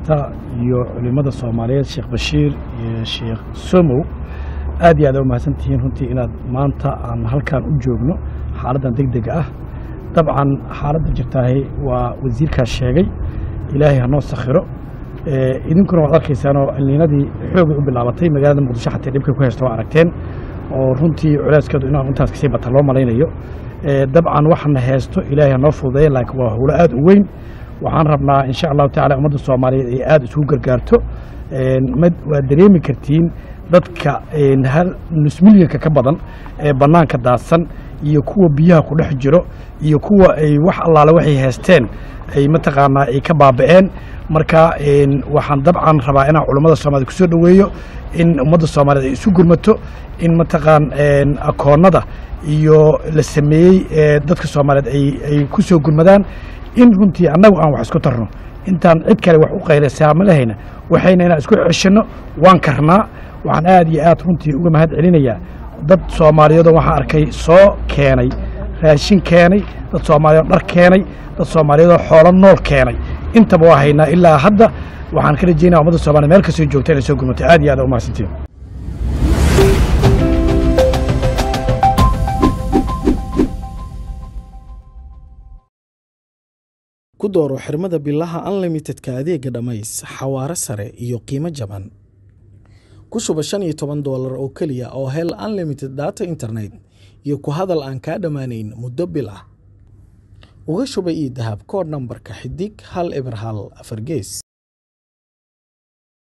muslimiinta iyo culimmada soomaaliyeed sheekh bashiir iyo sheekh somow. Aad iyo aad u mahadsantihiin runtii inaad maanta aan halkan u joogno. Xaaladdan deg dega ah. Dabcan xaaladda jirtaahi waa wasiirkaas sheegay. Ilaahay ha noo sakhiro. Idinkuna waad arkaysaanoo cilniinadii xoogay u bilaabatay magaalada muqdisho xataa dhibkay ku haysta waa aragteen. Oo runtii culeyskeedu inaan intaas ka sii bata loo malaynayo dabcan waxana haysto ilaahay ha noo fududeeya laakiin waa howlo aad u weyn waxaan rabnaa insha allahu tacala ummadda soomaaliyeed ay aad isugu gargaarto. Waad dareemi kartiin dadka hal nus milyanka ka badan ee bannaanka daadsan iyo kuwa biyaha ku dhex jiro iyo kuwa ay wax allaale waxay haysteen ay mataqaanaa ay ka baaba'een. Marka waxaan dabcan rabaa inaan culummada soomaaliyed ku soo dhoweeyo in ummadda soomaaliyeed ay isu gurmato in mataqaan akoonnada iyo la sameeyey dadka soomaaliyeed ay ku soo gurmadaan in runtii annagu aan wax isku tarno. Intaan cid kale wax u qaylasa ma lahayna waxayna inaan isku ceshanno waan karnaa. Waxaan aad iyo aad runtii uga mahad celinayaa. Dad soomaaliyeedoo waxaan arkay soo keenay raashin keenay dad soomaaliyeed dhar keenay dad soomaaliyeedoo xoolo nool keenay. Intaba waa haynaa ilaa hadda waxaan ka rajaynaya ummadda soomaliya meel kastoo joogta inay soo gurmato aad iyo aad u ku dooro xirmada bilaha unlimitedka adeega dhammays xawaare sare iyo qiimo jaban. Ku shuba shan iyo toban doolar oo keliya oo hel unlimited data internet iyo ku hadal aan kaa dhammaanayn muddo bil ah uga shuba io dahab kood nambarka xidig hal eber hal afar